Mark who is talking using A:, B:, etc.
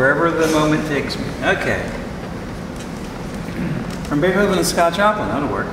A: wherever the moment takes me. Okay. From Beethoven to Scott Joplin, that'll work.